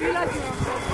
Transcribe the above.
bilet mi yapacağız?